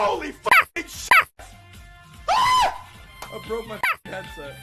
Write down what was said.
Holy fucking shit! I broke my headset.